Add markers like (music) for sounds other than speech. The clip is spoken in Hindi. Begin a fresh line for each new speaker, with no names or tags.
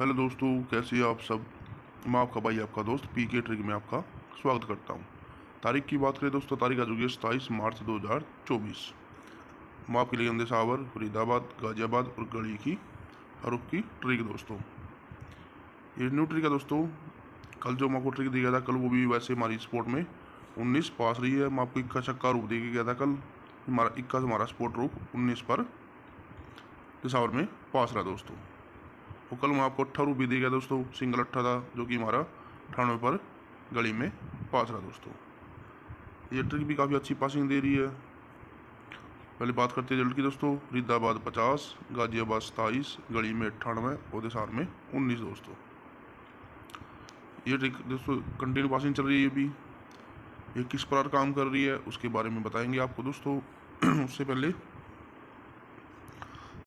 हेलो दोस्तों, कैसे हैं आप सब? मैं आपका भाई, आपका दोस्त पी के ट्रिक में आपका स्वागत करता हूँ। तारीख की बात करें दोस्तों, तारीख आ चुकी है सताईस मार्च 2024 मैं आपके लिए अंदे सावर, फरीदाबाद, गाजियाबाद और गली की अरुप की ट्रिक दोस्तों। ये न्यू ट्रिक है दोस्तों। कल जो मैं आपको ट्रिक दिया था, कल वो भी वैसे हमारी स्पोर्ट में उन्नीस पास रही है। मैं आपको इक्का छक्का रूप दे गया था कल। हमारा इक्का हमारा स्पोर्ट रूप उन्नीस पर दिसावर में पास रहा दोस्तों। और कल मैं आपको अट्ठा रुपये दे गया दोस्तों, सिंगल अट्ठा था, जो कि हमारा अठानवे पर गली में पास रहा दोस्तों। ये ट्रिक भी काफ़ी अच्छी पासिंग दे रही है। पहले बात करते हैं रिज़ल्ट की दोस्तों फरीदाबाद पचास, गाजियाबाद सताईस, गली में अट्ठानवे और दिसार में उन्नीस दोस्तों। ये ट्रिक दोस्तों कंटिन्यू पासिंग चल रही है अभी ये किस प्रकार काम कर रही है, उसके बारे में बताएँगे आपको दोस्तों। (clears throat) उससे पहले